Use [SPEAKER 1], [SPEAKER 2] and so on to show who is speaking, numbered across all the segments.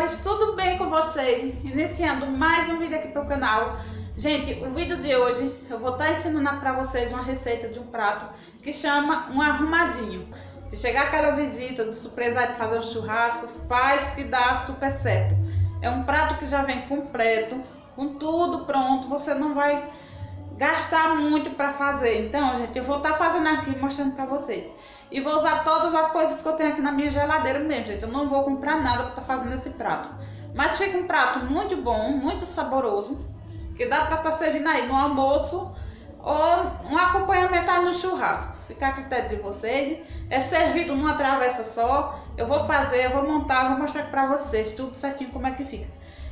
[SPEAKER 1] amores, tudo bem com vocês? Iniciando mais um vídeo aqui pro canal. Gente, o vídeo de hoje eu vou estar tá ensinando para vocês uma receita de um prato que chama um arrumadinho. Se chegar aquela visita de surpresa de fazer um churrasco, faz que dá super certo. É um prato que já vem completo, com tudo pronto, você não vai gastar muito para fazer. Então, gente, eu vou estar tá fazendo aqui mostrando para vocês. E vou usar todas as coisas que eu tenho aqui na minha geladeira mesmo, gente. Eu não vou comprar nada para estar tá fazendo esse prato. Mas fica um prato muito bom, muito saboroso, que dá para estar tá servindo aí no almoço ou um acompanhamento aí no churrasco. Fica a critério de vocês. É servido numa travessa só. Eu vou fazer, eu vou montar, vou mostrar para vocês tudo certinho como é que fica.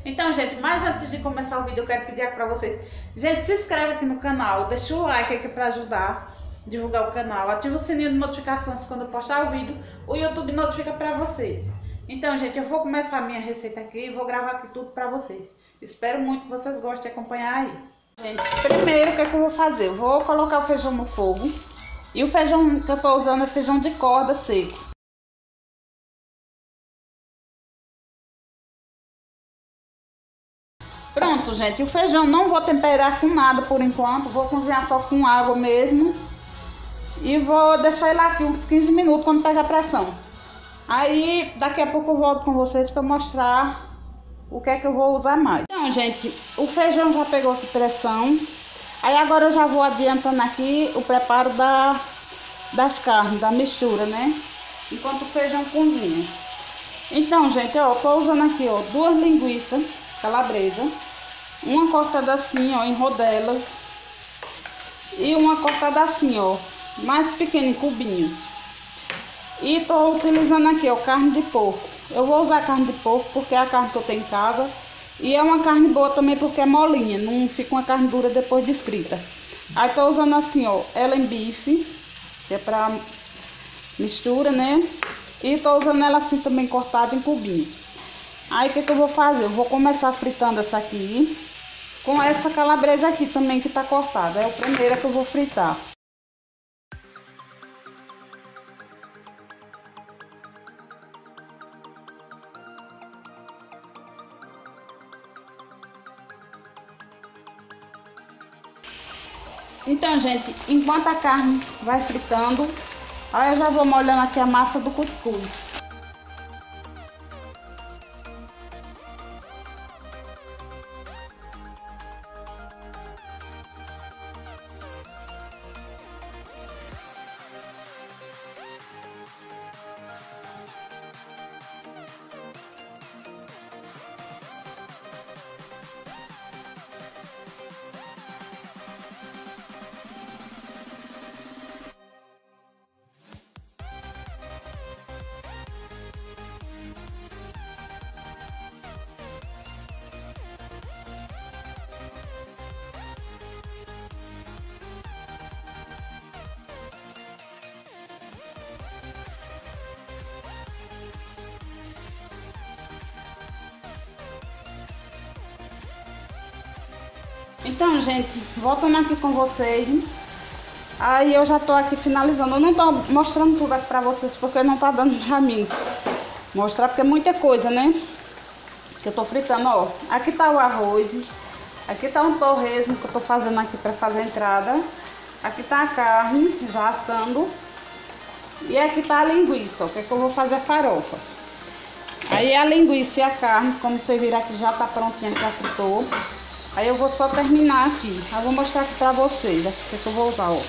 [SPEAKER 1] Então, gente, mais antes de começar o vídeo, eu quero pedir para vocês. Gente, se inscreve aqui no canal, deixa o like aqui para ajudar divulgar o canal. Ativa o sininho de notificações quando eu postar o vídeo. O YouTube notifica para vocês. Então, gente, eu vou começar a minha receita aqui e vou gravar aqui tudo para vocês. Espero muito que vocês gostem de acompanhar aí. Gente, primeiro o que, é que eu vou fazer? Eu vou colocar o feijão no fogo. E o feijão que eu tô usando é feijão de corda seco. Pronto, gente, o feijão não vou temperar com nada por enquanto, vou cozinhar só com água mesmo. E vou deixar ele aqui uns 15 minutos quando pegar pressão. Aí, daqui a pouco eu volto com vocês para mostrar o que é que eu vou usar mais. Então, gente, o feijão já pegou aqui pressão. Aí agora eu já vou adiantando aqui o preparo da, das carnes, da mistura, né? Enquanto o feijão cozinha. Então, gente, ó, tô usando aqui, ó, duas linguiças calabresa. Uma cortada assim, ó, em rodelas. E uma cortada assim, ó, mais pequena, em cubinhos. E tô utilizando aqui, ó, carne de porco. Eu vou usar carne de porco porque é a carne que eu tenho em casa. E é uma carne boa também porque é molinha, não fica uma carne dura depois de frita. Aí tô usando assim, ó, ela em bife, que é pra mistura, né? E tô usando ela assim também cortada em cubinhos. Aí o que, que eu vou fazer? Eu vou começar fritando essa aqui com essa calabresa aqui também que tá cortada. É a primeira que eu vou fritar. Então, gente, enquanto a carne vai fritando, aí eu já vou molhando aqui a massa do cuscuz. Então, gente, voltando aqui com vocês. Aí eu já tô aqui finalizando. Eu não tô mostrando tudo aqui pra vocês porque não tá dando pra mim mostrar, porque é muita coisa, né? Que eu tô fritando, ó. Aqui tá o arroz. Aqui tá um torresmo que eu tô fazendo aqui pra fazer a entrada. Aqui tá a carne já assando. E aqui tá a linguiça, ó, que, é que eu vou fazer a farofa. Aí a linguiça e a carne, como você viram aqui, já tá prontinha, já fritou. Aí eu vou só terminar aqui. Eu vou mostrar aqui pra vocês. Aqui que eu vou usar, ó.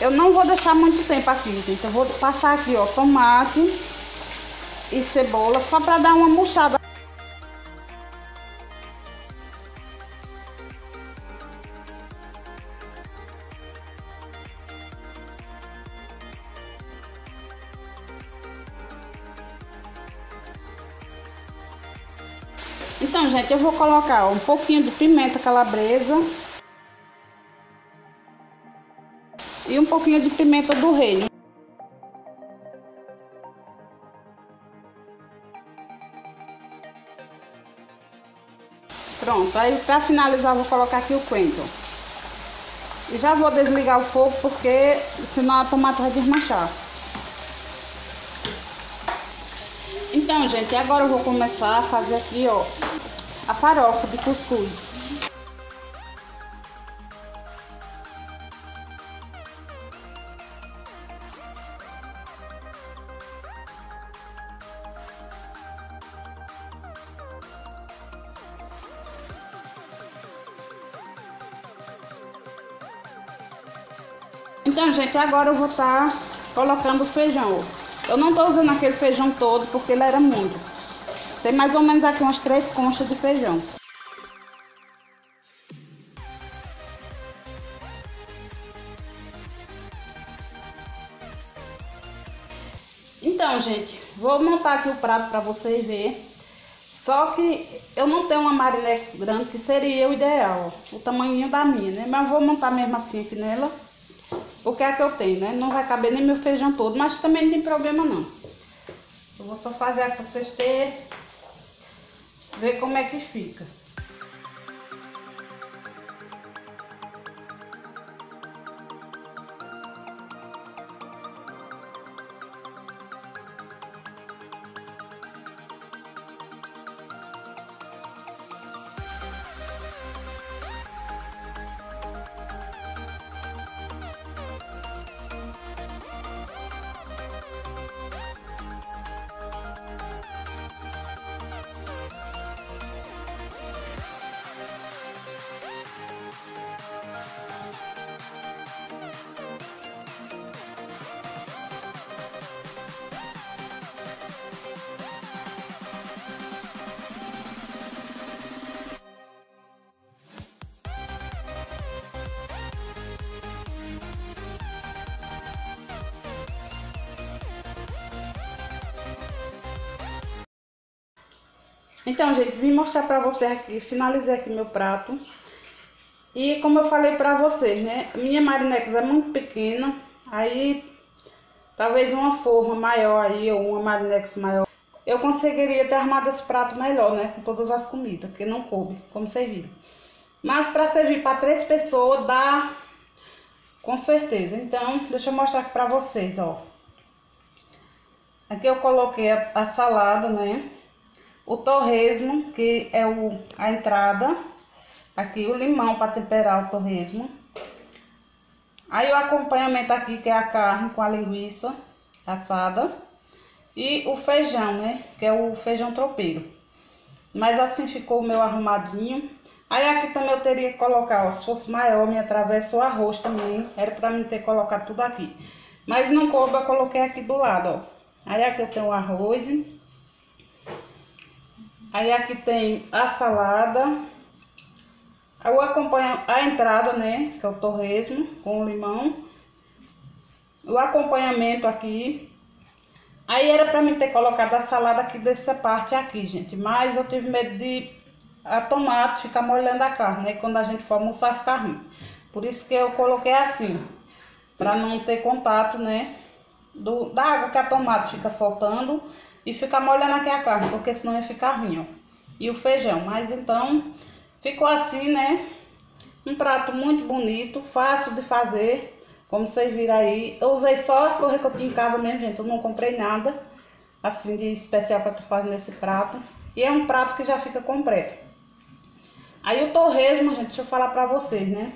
[SPEAKER 1] Eu não vou deixar muito tempo aqui, gente. Eu vou passar aqui, ó, tomate e cebola, só pra dar uma murchada Então, gente, eu vou colocar um pouquinho de pimenta calabresa. E um pouquinho de pimenta do reino. Pronto, aí pra finalizar vou colocar aqui o coentro. E já vou desligar o fogo porque senão a tomate vai desmanchar. Então, gente, agora eu vou começar a fazer aqui, ó, a farofa de cuscuz. Então, gente, agora eu vou estar tá colocando o feijão. Eu não estou usando aquele feijão todo porque ele era muito. Tem mais ou menos aqui umas três conchas de feijão. Então, gente, vou montar aqui o prato para vocês verem. Só que eu não tenho uma marinex grande, que seria o ideal, o tamanho da minha, né? Mas vou montar mesmo assim aqui nela. O que é que eu tenho, né? Não vai caber nem meu feijão todo, mas também não tem problema não. Eu vou só fazer pra vocês terem, ver como é que fica. Então, gente, vim mostrar pra vocês aqui, finalizei aqui meu prato. E como eu falei pra vocês, né, minha marinex é muito pequena, aí talvez uma forma maior aí, ou uma marinex maior, eu conseguiria ter armado esse prato melhor, né, com todas as comidas, que não coube, como viram. Mas pra servir pra três pessoas, dá com certeza. Então, deixa eu mostrar aqui pra vocês, ó. Aqui eu coloquei a, a salada, né, o torresmo, que é o, a entrada, aqui o limão para temperar o torresmo. Aí o acompanhamento aqui, que é a carne com a linguiça assada. E o feijão, né, que é o feijão tropeiro. Mas assim ficou o meu arrumadinho. Aí aqui também eu teria que colocar, ó, se fosse maior, me atravessa o arroz também. Era pra mim ter colocado tudo aqui. Mas não coube, eu coloquei aqui do lado, ó. Aí aqui eu tenho o arroz. Aí aqui tem a salada. Eu acompanho a entrada, né? Que é o torresmo com limão. O acompanhamento aqui. Aí era pra mim ter colocado a salada aqui dessa parte aqui, gente. Mas eu tive medo de a tomate ficar molhando a carne, né? Quando a gente for almoçar ficar ruim. Por isso que eu coloquei assim. Pra não ter contato, né? Do, da água que a tomate fica soltando e ficar molhando aqui a carne, porque senão ia ficar ruim, ó. E o feijão, mas então ficou assim, né? Um prato muito bonito, fácil de fazer, como vocês viram aí. Eu usei só as coisas que eu tinha em casa mesmo, gente, eu não comprei nada assim de especial para fazer nesse prato. E é um prato que já fica completo. Aí o torresmo, gente, deixa eu falar pra vocês, né?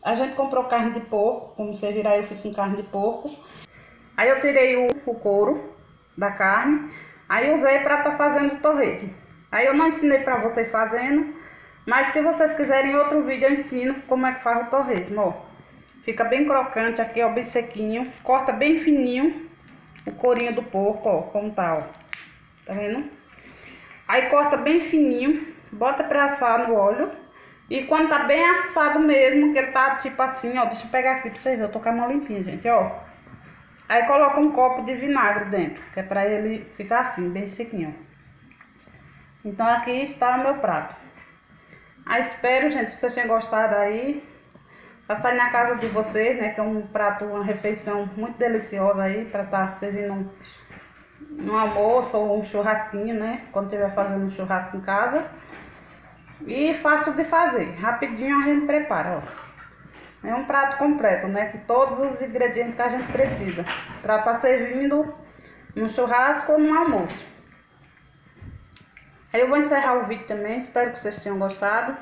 [SPEAKER 1] A gente comprou carne de porco, como vocês viram aí, eu fiz com carne de porco. Aí eu tirei o, o couro, da carne. Aí usei para estar tá fazendo torresmo. Aí eu não ensinei para vocês fazendo, mas se vocês quiserem outro vídeo eu ensino como é que faz o torresmo, ó. Fica bem crocante aqui, ó, bem sequinho. Corta bem fininho o corinho do porco, ó, como tá, ó. Tá vendo? Aí corta bem fininho, bota pra assar no óleo. E quando tá bem assado mesmo, que ele tá tipo assim, ó, deixa eu pegar aqui pra vocês verem, eu tô com a mão limpinha, gente, ó. Aí coloca um copo de vinagre dentro, que é pra ele ficar assim, bem sequinho. Então aqui está o meu prato. Aí espero, gente, que vocês tenham gostado aí. Passar na casa de vocês, né, que é um prato, uma refeição muito deliciosa aí, pra estar tá servindo um, um almoço ou um churrasquinho, né, quando estiver fazendo um churrasco em casa. E fácil de fazer, rapidinho a gente prepara, ó. É um prato completo, né? Com todos os ingredientes que a gente precisa. Para estar servindo no churrasco ou no almoço. Aí eu vou encerrar o vídeo também, espero que vocês tenham gostado.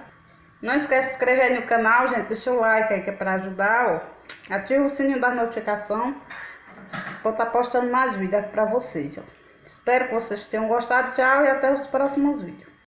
[SPEAKER 1] Não esquece de se inscrever no canal, gente, deixa o like aí que é para ajudar, ó. Ativa o sininho da notificação. Vou estar tá postando mais vídeos aqui para vocês, ó. Espero que vocês tenham gostado. Tchau e até os próximos vídeos.